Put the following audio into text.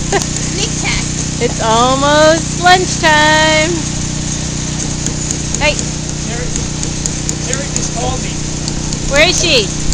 Sneak attack. it's almost lunchtime. Hey, Eric, Terry just called me. where is she?